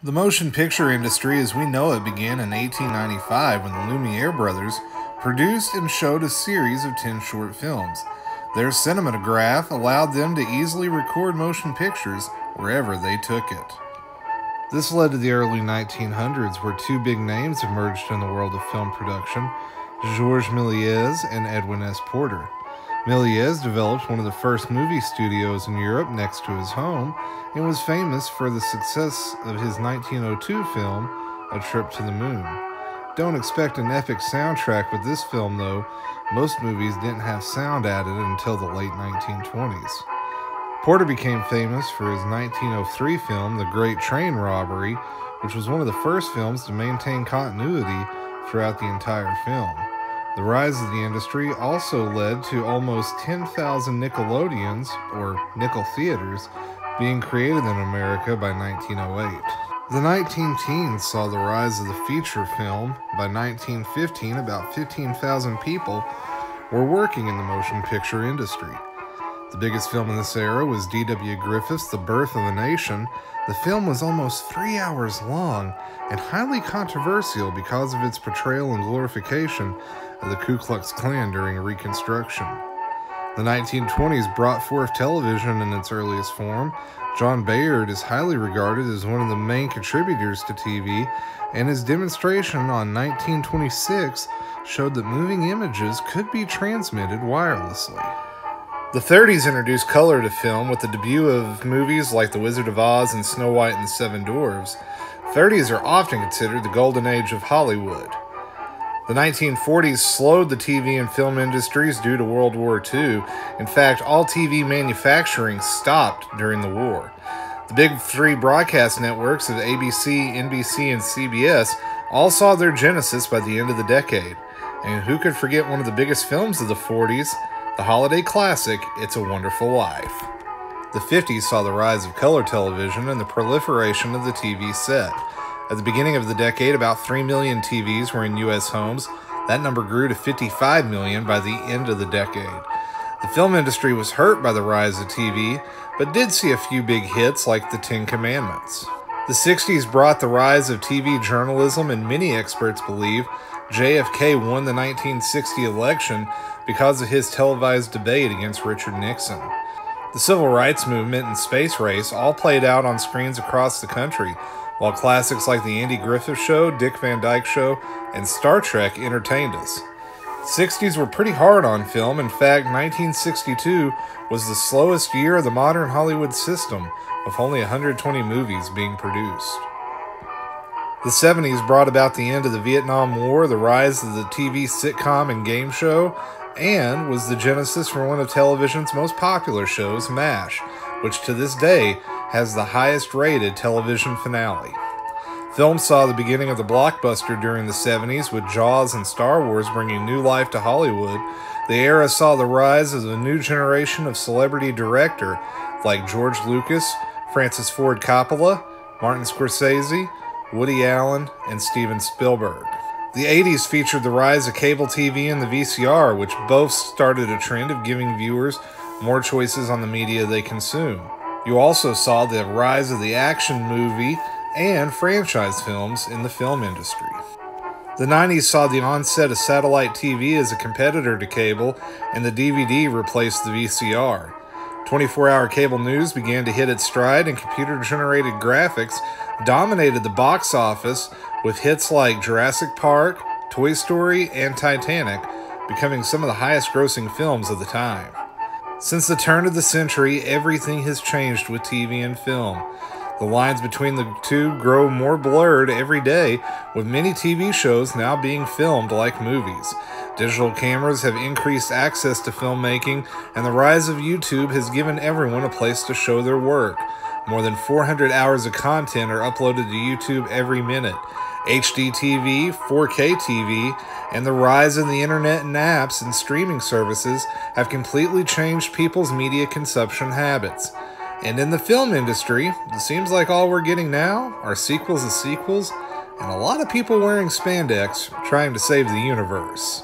The motion picture industry as we know it began in 1895 when the Lumiere brothers produced and showed a series of 10 short films. Their cinematograph allowed them to easily record motion pictures wherever they took it. This led to the early 1900s where two big names emerged in the world of film production Georges Méliès and Edwin S. Porter. Méliès developed one of the first movie studios in Europe next to his home and was famous for the success of his 1902 film, A Trip to the Moon. Don't expect an epic soundtrack with this film, though. Most movies didn't have sound added until the late 1920s. Porter became famous for his 1903 film, The Great Train Robbery, which was one of the first films to maintain continuity throughout the entire film. The rise of the industry also led to almost 10,000 Nickelodeons, or nickel theaters, being created in America by 1908. The 19 teens saw the rise of the feature film. By 1915, about 15,000 people were working in the motion picture industry. The biggest film in this era was D.W. Griffith's The Birth of a Nation. The film was almost three hours long and highly controversial because of its portrayal and glorification of the Ku Klux Klan during Reconstruction. The 1920s brought forth television in its earliest form. John Baird is highly regarded as one of the main contributors to TV, and his demonstration on 1926 showed that moving images could be transmitted wirelessly. The 30s introduced color to film with the debut of movies like The Wizard of Oz and Snow White and the Seven Dwarfs. 30s are often considered the golden age of Hollywood. The 1940s slowed the TV and film industries due to World War II. In fact, all TV manufacturing stopped during the war. The big three broadcast networks of ABC, NBC, and CBS all saw their genesis by the end of the decade. And who could forget one of the biggest films of the 40s, the holiday classic, It's a Wonderful Life? The 50s saw the rise of color television and the proliferation of the TV set. At the beginning of the decade, about 3 million TVs were in U.S. homes. That number grew to 55 million by the end of the decade. The film industry was hurt by the rise of TV, but did see a few big hits like The Ten Commandments. The 60s brought the rise of TV journalism, and many experts believe JFK won the 1960 election because of his televised debate against Richard Nixon. The civil rights movement and space race all played out on screens across the country, while classics like The Andy Griffith Show, Dick Van Dyke Show, and Star Trek entertained us. 60s were pretty hard on film. In fact, 1962 was the slowest year of the modern Hollywood system, with only 120 movies being produced. The 70s brought about the end of the Vietnam War, the rise of the TV sitcom and game show, and was the genesis for one of television's most popular shows, MASH, which to this day has the highest rated television finale. Film saw the beginning of the blockbuster during the 70s, with Jaws and Star Wars bringing new life to Hollywood. The era saw the rise of a new generation of celebrity director like George Lucas, Francis Ford Coppola, Martin Scorsese, Woody Allen, and Steven Spielberg. The 80s featured the rise of cable TV and the VCR, which both started a trend of giving viewers more choices on the media they consume. You also saw the rise of the action movie and franchise films in the film industry. The 90s saw the onset of satellite TV as a competitor to cable, and the DVD replaced the VCR. 24 hour cable news began to hit its stride, and computer generated graphics dominated the box office with hits like Jurassic Park, Toy Story, and Titanic becoming some of the highest grossing films of the time. Since the turn of the century, everything has changed with TV and film. The lines between the two grow more blurred every day, with many TV shows now being filmed like movies. Digital cameras have increased access to filmmaking, and the rise of YouTube has given everyone a place to show their work. More than 400 hours of content are uploaded to YouTube every minute. HD TV, 4K TV, and the rise in the internet and apps and streaming services have completely changed people's media consumption habits. And in the film industry, it seems like all we're getting now are sequels of sequels, and a lot of people wearing spandex trying to save the universe.